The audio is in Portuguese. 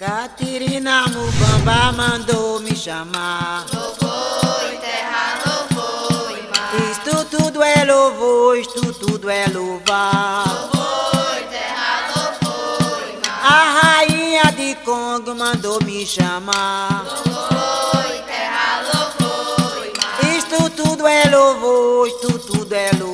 Catirina Mubamba mandou me chamar. Louvor terra, louvor mar. Isto tudo é louvor, isto tudo é louvar. Louvor terra, louvor mar. A rainha de Congo mandou me chamar. Louvor terra, louvor mar. Isto tudo é louvor, isto tudo é louvar.